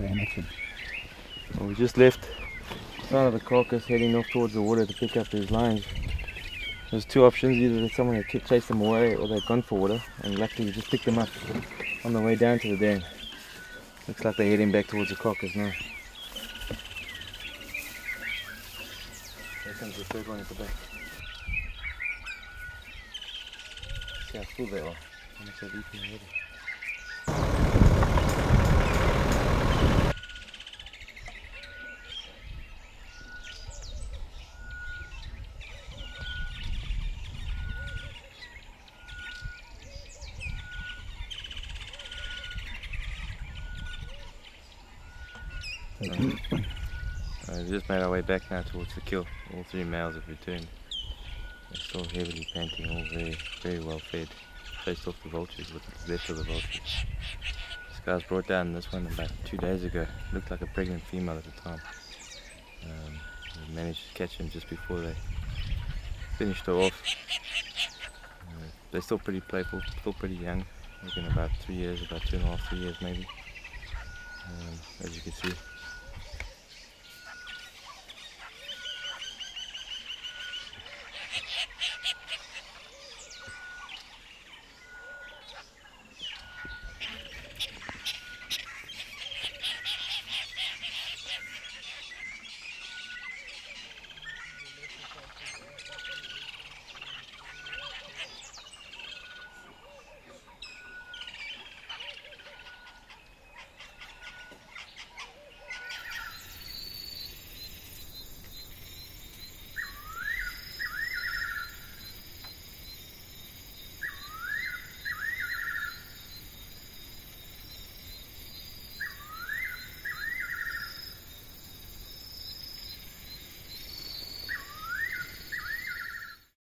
in action. Well, we just left side of the carcass heading off towards the water to pick up these lines. There's two options, either someone had chased them away or they'd gone for water and luckily we just picked them up on the way down to the dam. Looks like they're heading back towards the carcass now. There comes the third one at the back. See how full they are. How much they've eaten already. Uh, we just made our way back now towards the kill. All three males have returned. They're still heavily panting, all very, very well fed. Chased off the vultures with the left of the vultures. This guy's brought down this one about two days ago. Looked like a pregnant female at the time. Um, we managed to catch him just before they finished her off. Uh, they're still pretty playful, still pretty young. Looking about three years, about two and a half, three years maybe um, as you can see